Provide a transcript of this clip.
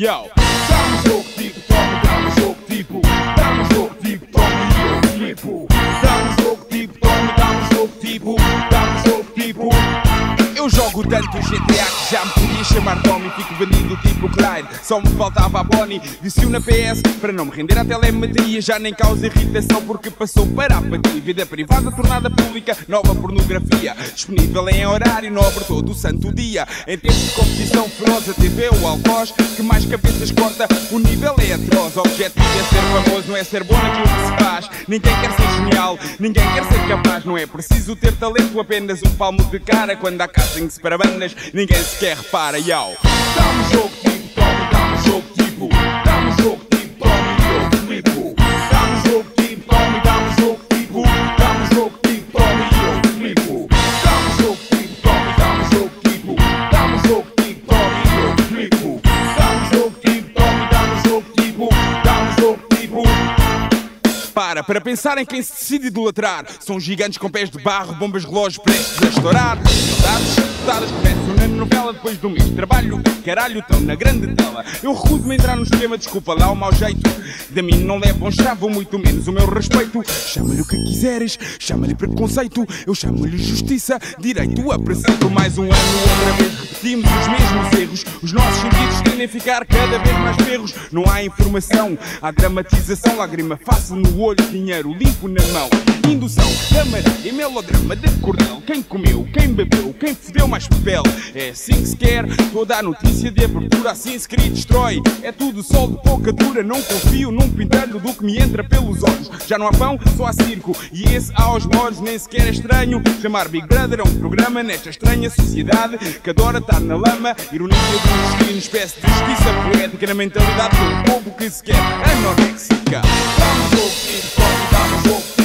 Yo, dá-me um jogo tipo, toma, dá-me um jogo tipo, dá-me um jogo tipo, toma e eu flipo. Dá-me um jogo tipo, toma, dá-me um jogo tanto GTA que já me podia chamar Tommy Fico vendido tipo Clyde, só me faltava a Bonnie. Vicio na PS para não me render à telemetria. Já nem causa irritação porque passou para a apatia Vida privada tornada pública, nova pornografia. Disponível em horário nobre todo o santo dia. Em tempos de competição feroz a TV ou algoz Que mais cabeças corta, o nível é atroz. O objetivo é ser famoso, não é ser bom naquilo que se faz. Ninguém quer ser genial, ninguém quer ser capaz. Não é preciso ter talento, apenas um palmo de cara Quando há casting-se para bandas, ninguém sequer repara, yo Dá-me um jogo tipo, dá-me um jogo tipo Dá-me um jogo tipo, e eu flipo Dá-me um jogo tipo, dá-me um jogo tipo Dá-me um jogo tipo, e eu flipo Dá-me um jogo tipo, dá-me um jogo tipo Dá-me um jogo tipo, e eu flipo Dá-me um jogo tipo, dá-me um jogo tipo Dá-me um jogo tipo para, para pensar em quem se decide idolatrar São gigantes com pés de barro, bombas relógios prestes a estourar depois de mês. De trabalho Caralho, estão na grande tela. Eu recuso-me entrar no esquema, desculpa lá o mau jeito. De mim não levam chave, ou muito menos o meu respeito. Chama-lhe o que quiseres, chama-lhe preconceito. Eu chamo-lhe justiça, direito a preceito. Mais um ano, outra vez repetimos os mesmos erros. Os nossos sentidos tendem a ficar cada vez mais perros. Não há informação, há dramatização. Lágrima fácil no olho, dinheiro limpo na mão. Indução, drama e melodrama de cordel Quem comeu, quem bebeu, quem fedeu mais papel. É assim que se quer, toda a notícia de abertura Assim se destrói, é tudo sol de pouca dura Não confio num pintelho do que me entra pelos olhos. Já não há pão, só há circo. E esse aos molhos nem sequer é estranho. Chamar Big Brother a um programa nesta estranha sociedade Que adora estar na lama. Ironia do destino, espécie de justiça poética Na mentalidade do povo que se quer. Anorexica Dá-me um jogo, tipo, dá-me um jogo